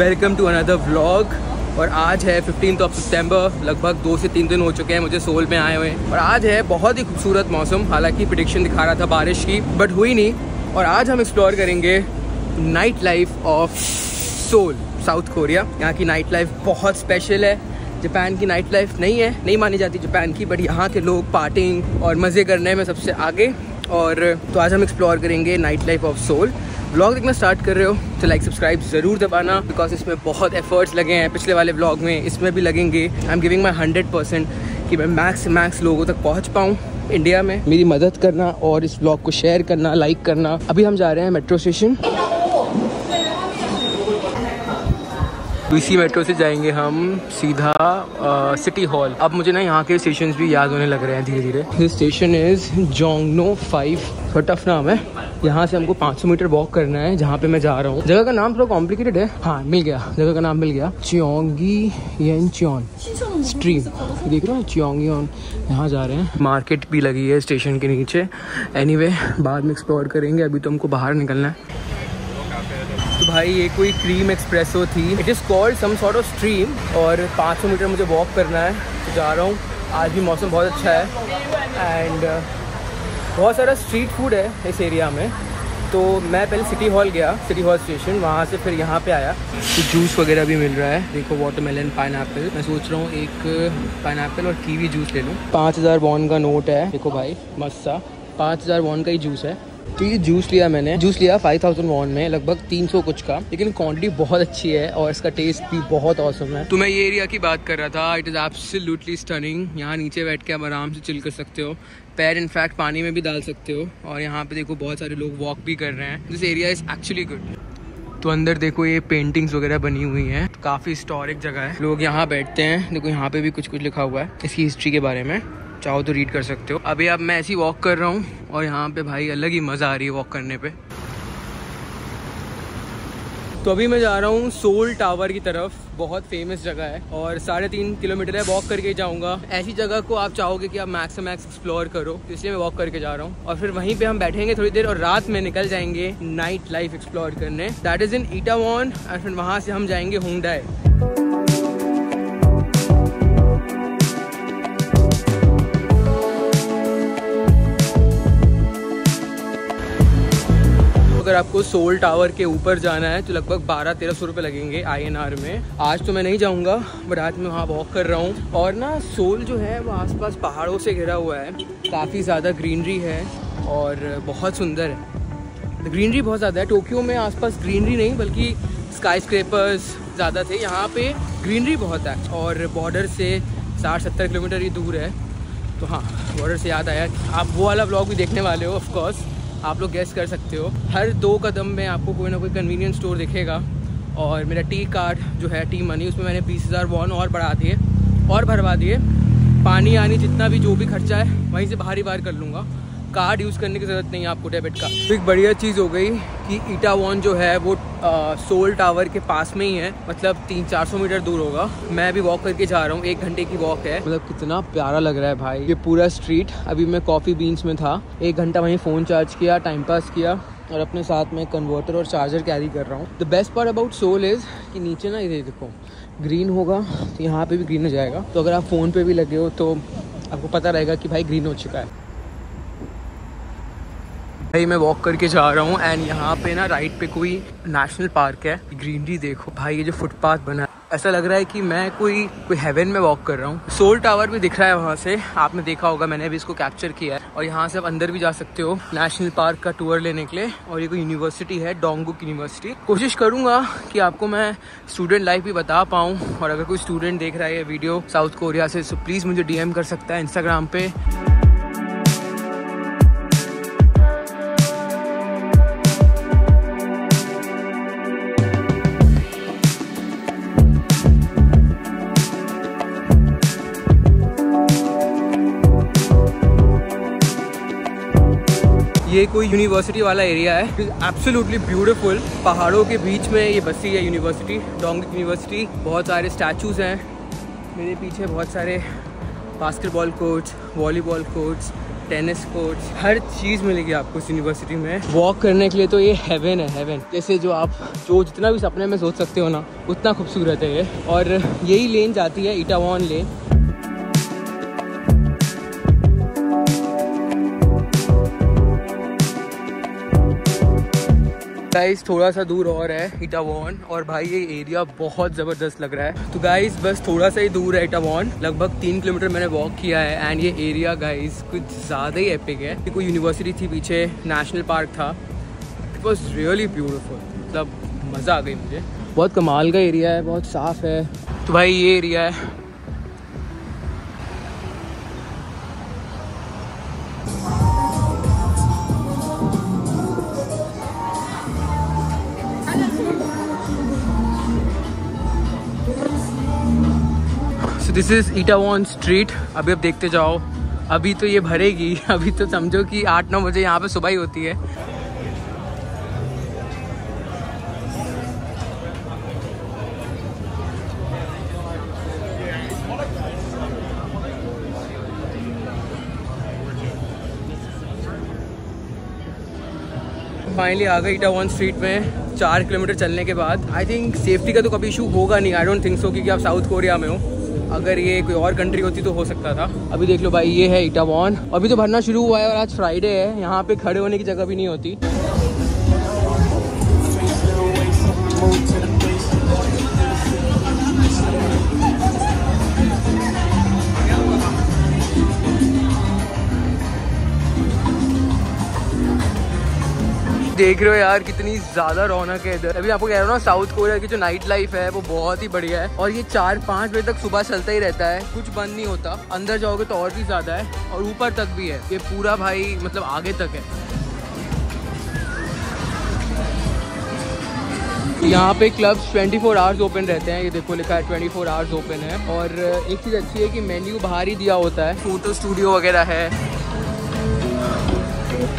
Welcome to another vlog. और आज है फिफ्टीन ऑफ़ सितंबर लगभग दो से तीन दिन हो चुके हैं मुझे सोल में आए हुए। और आज है बहुत ही खूबसूरत मौसम, हालाँकि प्रडिक्शन दिखा रहा था बारिश की बट हुई नहीं। और आज हम एक्सप्लोर करेंगे night life of Seoul South Korea यहाँ की नाइट लाइफ बहुत स्पेशल है। जापान की नाइट लाइफ नहीं है, नहीं मानी जाती जापान की बट यहाँ के लोग पार्टिंग और मज़े करने में सबसे आगे। और तो आज हम एक्सप्लोर करेंगे night life of Seoul blog देखना स्टार्ट कर रहे हो तो लाइक सब्सक्राइब ज़रूर दबाना बिकॉज़ इसमें बहुत एफर्ट्स लगे हैं पिछले वाले ब्लॉग में, इसमें भी लगेंगे। I am giving my hundred percent कि मैं मैक्स मैक्स लोगों तक पहुँच पाऊँ इंडिया में। मेरी मदद करना और इस ब्लॉग को शेयर करना लाइक करना। अभी हम जा रहे हैं मेट्रो स्टेशन तो इसी मेट्रो से जाएँगे हम सीधा सिटी हॉल अब मुझे ना यहाँ के स्टेशन भी याद होने लग रहे हैं धीरे धीरे दिस स्टेशन इज़ जोंगनो फाइव थोड़ा टफ नाम है. यहाँ से हमको 500 मीटर वॉक करना है जहाँ पे मैं जा रहा हूँ. जगह का नाम थोड़ा कॉम्प्लिकेटेड है. हाँ मिल गया. जगह का नाम मिल गया. च्योंगी यन चियोन स्ट्रीम देख रहे हो? चियोंगी यहाँ जा रहे हैं. मार्केट भी लगी है स्टेशन के नीचे. एनी anyway, बाद में एक्सप्लोर करेंगे. अभी तो हमको बाहर निकलना है. तो भाई ये कोई क्रीम एक्सप्रेसो थी। It is called some sort of stream और 500 मीटर मुझे वॉक करना है। तो जा रहा हूँ। आज भी मौसम बहुत अच्छा है। एंड uh, बहुत सारा स्ट्रीट फ़ूड है इस एरिया में। तो मैं पहले सिटी हॉल गया सिटी हॉल स्टेशन वहाँ से फिर यहाँ पे आया। तो जूस वगैरह भी मिल रहा है। देखो वाटरमेलन पाइन मैं सोच रहा हूँ एक पाइन और कीवी जूस ले लूँ। पाँच हज़ार का नोट है। देखो भाई मस्त सा। पाँच हज़ार का ही जूस है। तो ये जूस लिया मैंने। जूस लिया फाइव थाउज़ेंड वॉन में, लगभग तीन सौ कुछ का। लेकिन क्वांटिटी बहुत अच्छी है और इसका टेस्ट भी बहुत औसम है। तो मैं ये एरिया की बात कर रहा था। इट इज़ एब्सोल्युटली स्टनिंग यहाँ नीचे बैठ के आप आराम से चिल कर सकते हो। पैर इनफैक्ट पानी में भी डाल सकते हो। और यहाँ पे देखो बहुत सारे लोग वॉक भी कर रहे हैं। This area is actually good तो अंदर देखो ये पेंटिंग्स वगैरह बनी हुई हैं। काफ़ी हिस्टोरिक जगह है। लोग यहाँ बैठते हैं। देखो यहाँ पे भी कुछ कुछ लिखा हुआ है। इसकी हिस्ट्री के बारे में। चाहो तो रीड कर सकते हो। अभी अब मैं ऐसी वॉक कर रहा हूँ और यहाँ पे भाई अलग ही मज़ा आ रही है वॉक करने पे। तो अभी मैं जा रहा हूँ सोल टावर की तरफ़। बहुत फ़ेमस जगह है और साढ़े तीन किलोमीटर है वॉक करके जाऊँगा। ऐसी जगह को आप चाहोगे कि आप मैक्स से मैक्स एक्सप्लोर करो तो इसलिए मैं वॉक करके जा रहा हूँ। और फिर वहीं पे हम बैठेंगे थोड़ी देर और रात में निकल जाएँगे नाइट लाइफ एक्सप्लोर करने। दैट इज़ इन ईटावॉन और फिर वहाँ से हम जाएँगे होंडाई अगर आपको सोल टावर के ऊपर जाना है तो लगभग बारह तेरह सौ रुपये लगेंगे आईएनआर में। आज तो मैं नहीं जाऊँगा बट आज मैं वहाँ वॉक कर रहा हूँ। और ना सोल जो है, वो आसपास पहाड़ों से घिरा हुआ है। काफ़ी ज़्यादा ग्रीनरी है और बहुत सुंदर है। ग्रीनरी बहुत ज़्यादा है। टोक्यो में आसपास ग्रीनरी नहीं, बल्कि स्काई स्क्रेपर्स ज़्यादा थे। यहाँ पे ग्रीनरी बहुत है और बॉर्डर से साठ सत्तर किलोमीटर ही दूर है। तो हाँ बॉर्डर से याद आया। आप वो वाला ब्लॉग भी देखने वाले हो ऑफकोर्स आप लोग गेस्ट कर सकते हो। हर दो कदम में आपको कोई ना कोई कन्वीनियंस स्टोर दिखेगा। और मेरा टी कार्ड जो है टी मनी उसमें मैंने बीस हज़ार वॉन और बढ़ा दिए, और भरवा दिए। पानी आनी जितना भी जो भी खर्चा है, वहीं से बाहर ही बाहर कर लूँगा। कार्ड यूज़ करने की ज़रूरत नहीं है आपको डेबिट का। तो एक बढ़िया चीज़ हो गई कि ईटावन जो है वो आ, सोल टावर के पास में ही है मतलब तीन चार सौ मीटर दूर होगा। मैं अभी वॉक करके जा रहा हूँ एक घंटे की वॉक है। मतलब कितना प्यारा लग रहा है भाई ये पूरा स्ट्रीट अभी मैं कॉफ़ी बीन्स में था एक घंटा वहीं फ़ोन चार्ज किया टाइम पास किया और अपने साथ में कन्वर्टर और चार्जर कैरी कर रहा हूँ। The best part about Seoul is कि नीचे ना ये देखो ग्रीन होगा तो यहाँ पे भी ग्रीन हो जाएगा। तो अगर आप फ़ोन पे भी लगे हो तो आपको पता रहेगा कि भाई ग्रीन हो चुका है। भाई, मैं वॉक करके जा रहा हूँ एंड यहाँ पे ना राइट पे कोई नेशनल पार्क है। ग्रीनरी देखो। भाई, ये जो फुटपाथ बना है, ऐसा लग रहा है कि मैं कोई कोई हेवन में वॉक कर रहा हूँ। सोल टावर भी दिख रहा है वहाँ से। आपने देखा होगा, मैंने भी इसको कैप्चर किया है। और यहाँ से आप अंदर भी जा सकते हो नेशनल पार्क का टूर लेने के लिए। और ये कोई यूनिवर्सिटी है डोंगुक यूनिवर्सिटी कोशिश करूँगा कि आपको मैं स्टूडेंट लाइफ भी बता पाऊँ। और अगर कोई स्टूडेंट देख रहा है ये वीडियो साउथ कोरिया से तो प्लीज़ मुझे डीएम कर सकता है इंस्टाग्राम पे। ये कोई यूनिवर्सिटी वाला एरिया है। एब्सोल्युटली ब्यूटीफुल पहाड़ों के बीच में ये बसी है यूनिवर्सिटी डोंग यूनिवर्सिटी बहुत सारे स्टैचूज़ हैं। मेरे पीछे बहुत सारे basketball coach volleyball coach tennis courts हर चीज़ मिलेगी आपको इस यूनिवर्सिटी में। वॉक करने के लिए तो ये हेवन है हेवन जैसे जो आप, जो जितना भी सपने में सोच सकते हो ना, उतना खूबसूरत है ये। और यही लेन जाती है इटावान लेन गाइस थोड़ा सा दूर और है इटावॉन और भाई ये एरिया बहुत ज़बरदस्त लग रहा है। तो गाइस बस थोड़ा सा ही दूर है इटावॉन लगभग तीन किलोमीटर मैंने वॉक किया है एंड ये एरिया गाइस कुछ ज़्यादा ही एपिक है। कोई यूनिवर्सिटी थी पीछे नेशनल पार्क था। इट वॉज़ रियली ब्यूटिफुल मतलब मज़ा आ गई मुझे। बहुत कमाल का एरिया है, बहुत साफ़ है। तो भाई ये एरिया है इज़ ईटावन स्ट्रीट। अभी अब देखते जाओ। अभी तो ये भरेगी। अभी तो समझो कि आठ, नौ बजे यहाँ पे सुबह ही होती है। फाइनली आ गई ईटावन स्ट्रीट में चार किलोमीटर चलने के बाद। आई थिंक सेफ्टी का तो कभी इशू होगा नहीं। आई डोंट थिंक सो क्योंकि आप साउथ कोरिया में हो। अगर ये कोई और कंट्री होती तो हो सकता था। अभी देख लो भाई, ये है इटावॉन अभी तो भरना शुरू हुआ है और आज फ्राइडे है। यहाँ पे खड़े होने की जगह भी नहीं होती। देख रहे हो यार, कितनी ज़्यादा रौनक है इधर। अभी आपको कह रहा हूँ ना साउथ कोरिया की जो नाइट लाइफ है, वो बहुत ही बढ़िया है। और ये चार पाँच बजे तक सुबह चलता ही रहता है, कुछ बंद नहीं होता। अंदर जाओगे तो और भी ज़्यादा है, और ऊपर तक भी है। ये पूरा भाई मतलब आगे तक है। यहाँ पे क्लब्स 24 फोर आवर्स ओपन रहते हैं, ये देखो लिखा है 24 फोर आवर्स ओपन है। और एक चीज़ अच्छी है कि मेन्यू बाहर ही दिया होता है। फ़ोटो स्टूडियो वगैरह है।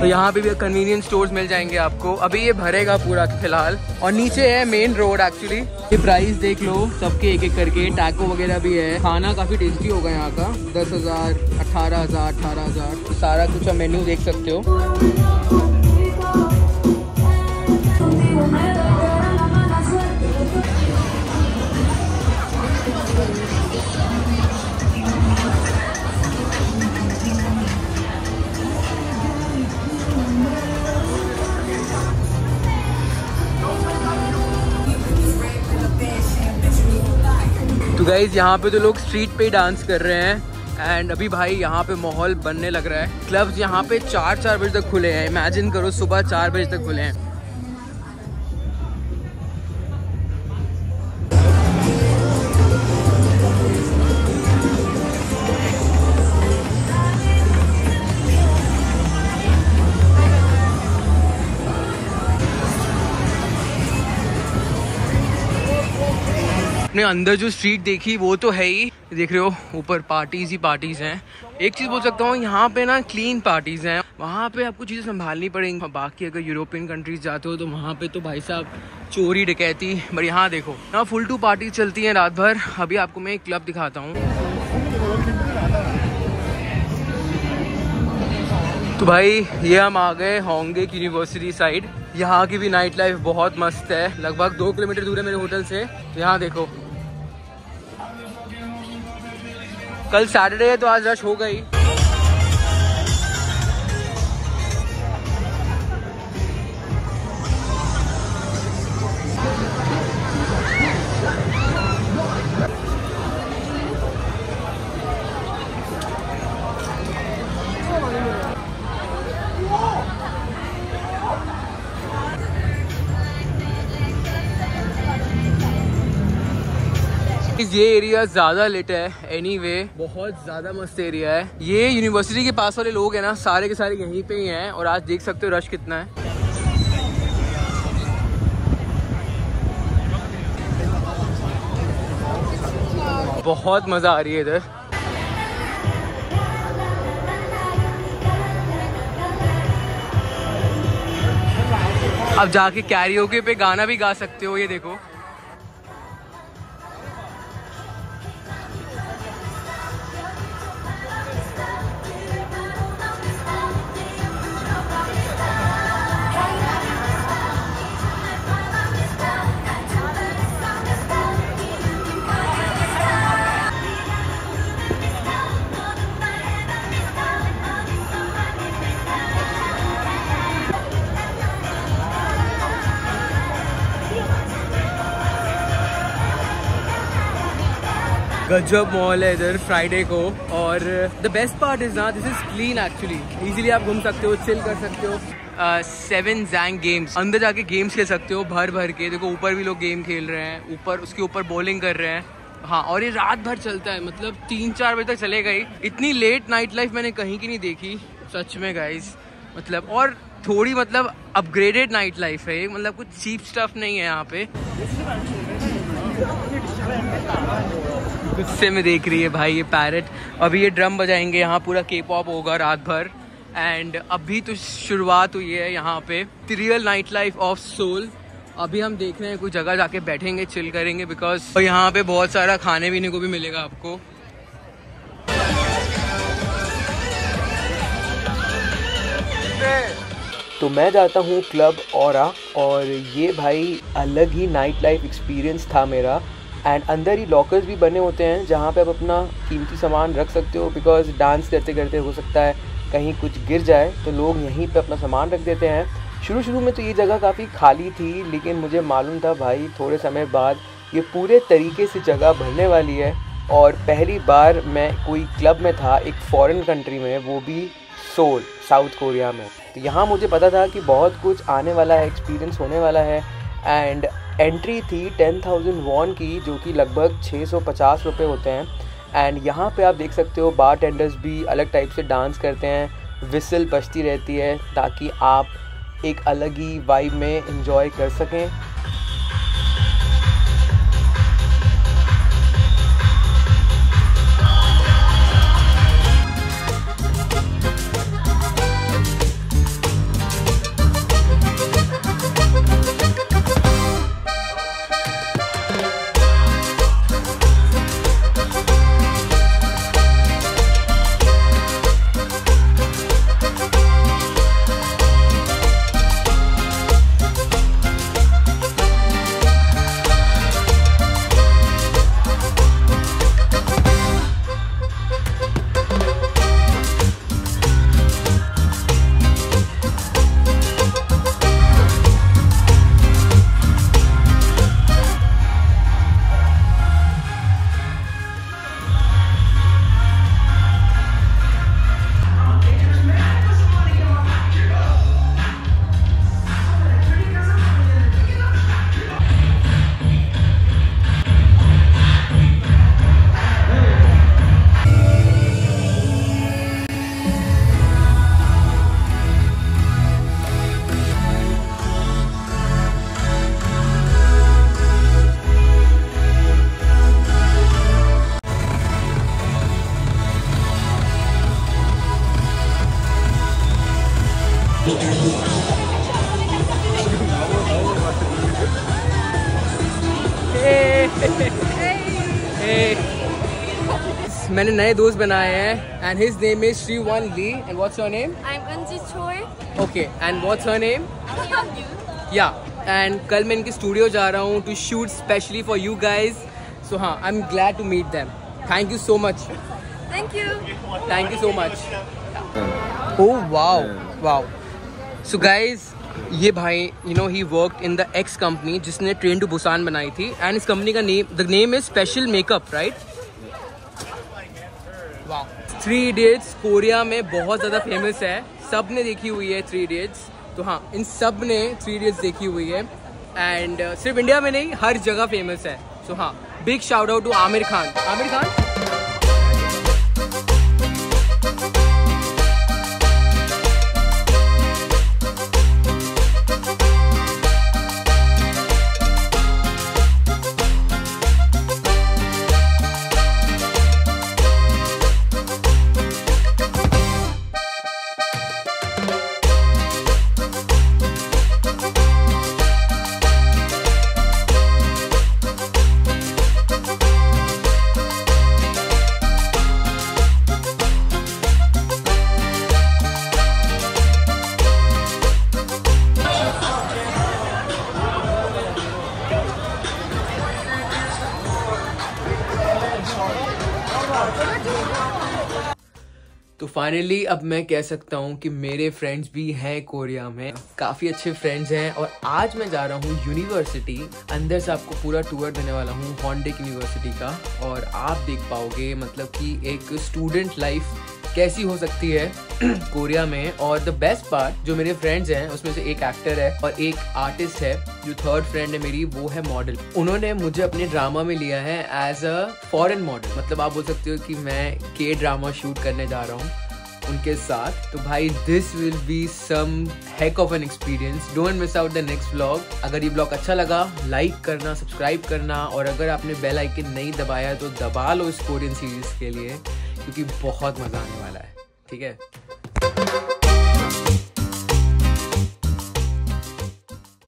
तो यहाँ पे भी कन्वीनियंस स्टोर्स मिल जाएँगे आपको। अभी ये भरेगा पूरा फ़िलहाल। और नीचे है मेन रोड एक्चुअली ये प्राइस देख लो, सबके एक एक करके। टैको वगैरह भी है। खाना काफ़ी टेस्टी होगा यहाँ का। दस हज़ार, अठारह हज़ार अठारह हज़ार। सारा कुछ मेन्यू देख सकते हो। गाइज़ यहाँ पे तो लोग स्ट्रीट पे डांस कर रहे हैं। एंड अभी भाई यहाँ पे माहौल बनने लग रहा है। क्लब्स यहाँ पे चार चार बजे तक खुले हैं। इमेजिन करो, सुबह चार बजे तक खुले हैं। आपने अंदर जो स्ट्रीट देखी, वो तो है ही। देख रहे हो, ऊपर पार्टीज़ ही पार्टीज़ हैं। एक चीज़ बोल सकता हूँ, यहाँ पे ना क्लीन पार्टीज़ हैं। वहाँ पे आपको चीज़ें संभालनी पड़ेंगी। बाकी अगर यूरोपियन कंट्रीज़ जाते हो तो वहाँ पे तो भाई साहब चोरी, डकैती। बट यहाँ देखो, यहाँ फुल टू पार्टीज़ चलती हैं रात भर। अभी आपको मैं एक क्लब दिखाता हूँ। तो भाई, ये हम आ गए होंगे यूनिवर्सिटी साइड यहाँ की भी नाइट लाइफ बहुत मस्त है। लगभग दो किलोमीटर दूर है मेरे होटल से। तो यहाँ देखो कल सैटरडे है तो आज रश हो गई। ये एरिया ज़्यादा लेट है. एनी anyway, बहुत ज़्यादा मस्त एरिया है. ये यूनिवर्सिटी के पास वाले लोग हैं ना सारे के सारे यहीं पे ही हैं और आज देख सकते हो रश कितना है. बहुत मज़ा आ रही है इधर. अब जाके कैरियोके पे गाना भी गा सकते हो ये देखो. गजब मॉल है इधर फ्राइडे को। और द बेस्ट पार्ट इज़ ना this is clean actually easily आप घूम सकते हो चिल कर सकते हो। सेवन जैंग गेम्स अंदर जाके गेम्स खेल सकते हो, भर भर के। देखो, ऊपर भी लोग गेम खेल रहे हैं, ऊपर, उसके ऊपर बॉलिंग कर रहे हैं। हाँ और ये रात भर चलता है मतलब तीन चार बजे तक चलेगा ही। इतनी लेट नाइट लाइफ मैंने कहीं की नहीं देखी, सच में गाइज़ मतलब और थोड़ी मतलब अपग्रेडेड नाइट लाइफ है मतलब कुछ चीप स्टफ़ नहीं है यहाँ पे। गुस्से में देख रही है भाई ये पैरट अभी ये ड्रम बजाएँगे, यहाँ पूरा के पॉप होगा रात भर एंड अभी तो शुरुआत हुई है यहाँ पे। Real night life of Seoul अभी हम देख रहे हैं कुछ जगह जाके बैठेंगे चिल करेंगे बिकॉज़ यहाँ पे बहुत सारा खाने पीने को भी मिलेगा आपको। तो मैं जाता हूँ क्लब और और ये भाई अलग ही नाइट लाइफ एक्सपीरियंस था मेरा। एंड अंदर ही लॉकर्स भी बने होते हैं, जहाँ पे आप अपना कीमती सामान रख सकते हो बिकॉज़ डांस करते करते हो सकता है, कहीं कुछ गिर जाए तो लोग यहीं पे अपना सामान रख देते हैं। शुरू शुरू में तो ये जगह काफ़ी खाली थी, लेकिन मुझे मालूम था भाई, थोड़े समय बाद ये पूरे तरीके से जगह भरने वाली है। और पहली बार मैं कोई क्लब में था, एक फॉरेन कंट्री में, वो भी सोल साउथ कोरिया में। तो यहाँ मुझे पता था कि बहुत कुछ आने वाला है एक्सपीरियंस होने वाला है एंड एंट्री थी टेन थाउज़ेंड वॉन की, जो कि लगभग छः सौ पचास रुपये होते हैं। एंड यहाँ पे आप देख सकते हो बार टेंडर्स भी अलग टाइप से डांस करते हैं विसल बजती रहती है, ताकि आप एक अलग ही वाइब में इंजॉय कर सकें। मैंने नए दोस्त बनाए हैं and his name is Sri Won Lee and what's your name I'm Anji Choi. Okay and what's your name yeah and कल मैं इनके स्टूडियो जा रहा हूँ to shoot specially for you guys so हाँ I am glad to meet them thank you so much thank you thank you so much oh wow wow so guys ये भाई you know he work in the X company जिसने train to Busan बनाई थी. And इस company का name the name is special makeup right Three Idiots Korea में बहुत ज़्यादा फ़ेमस है. सबने देखी हुई है थ्री इडियट्स तो हाँ इन सबने थ्री इडियट्स देखी हुई है. एंड uh, सिर्फ़ इंडिया में नहीं हर जगह फ़ेमस है. सो so, हाँ big shout out to Aamir Khan Aamir Khan finally अब मैं कह सकता हूँ कि मेरे फ्रेंड्स भी हैं कोरिया में। काफ़ी अच्छे फ्रेंड्स हैं और आज मैं जा रहा हूँ यूनिवर्सिटी अंदर से आपको पूरा टूर देने वाला हूँ हॉन्डेक यूनिवर्सिटी का। और आप देख पाओगे मतलब कि एक स्टूडेंट लाइफ कैसी हो सकती है कोरिया में। और द बेस्ट पार्ट जो मेरे फ्रेंड्स हैं, उसमें से एक एक्टर है और एक आर्टिस्ट है, जो थर्ड फ्रेंड है मेरी, वो है मॉडल उन्होंने मुझे अपने ड्रामा में लिया है एज अ फॉरेन मॉडल मतलब आप बोल सकते हो कि मैं के ड्रामा शूट करने जा रहा हूँ। उनके साथ। तो भाई this will be some heck of an experience don't miss out the next blog अगर ये ब्लॉग अच्छा लगा लाइक करना सब्सक्राइब करना, और अगर आपने बेल आइकन नहीं दबाया तो दबा लो इस कोरियन सीरीज़ के लिए, क्योंकि बहुत मज़ा आने वाला है। ठीक है?